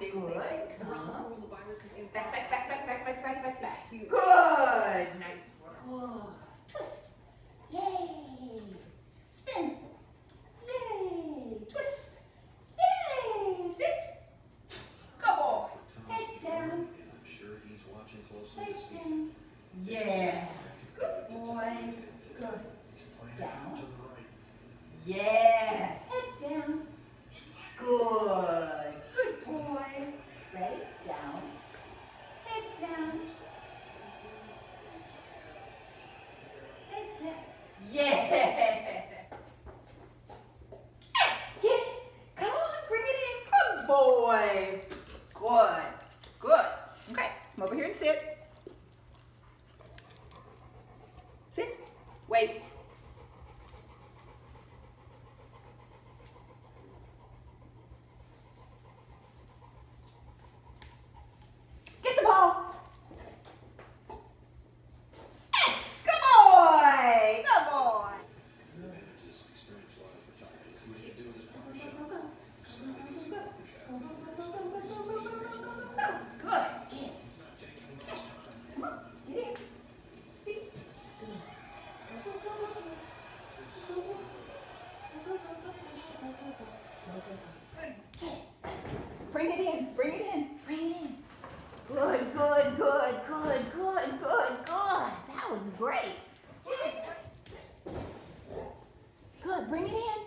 Good. Around the Come. world, the virus is Back, back, back, back, back, back, back, back, back. Good. Nice work. Good. Twist. Yay. Spin. Yay. Twist. Yay. Sit. Come on. Head down. And I'm sure he's watching closely to see. Yes. Good boy. Good. Down. Down. Yes. Head down. Good. Good boy. Ready? Down. Head down. Head down. Yeah. Yes. Get it. Come on. Bring it in. Good boy. Good. Good. Okay. Come over here and sit. Sit. Wait. Bring it in. Bring it in. Bring it in. Good, good, good, good, good, good, good. That was great. Good. Bring it in.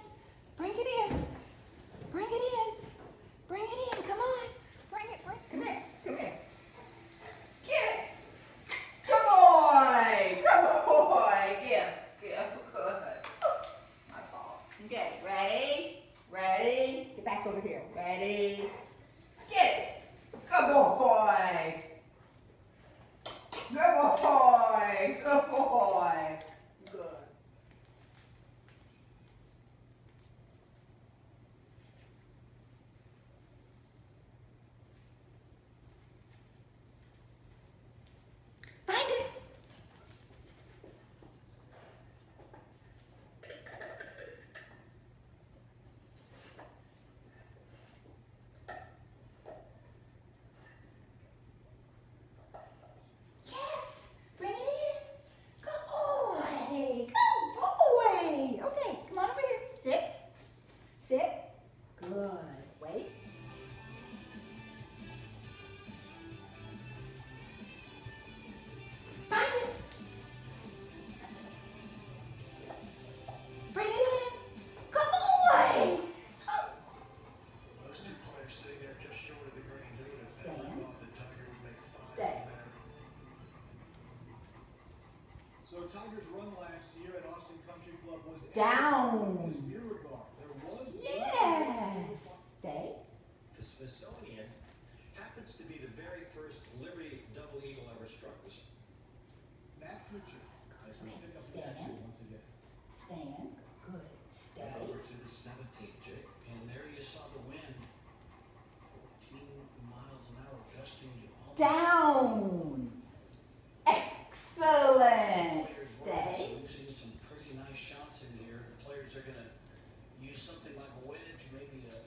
Tiger's run last year at Austin Country Club was Down. was There was Yes. Stay. The Smithsonian happens to be the very first Liberty double eagle ever struck. Was Matt Kuchar as we pick up the Stand. action once again. Stand. Good. Stay. over to the 17th, Jake. And there you saw the wind. 14 miles an hour gusting Down. Use something like a wedge, maybe a,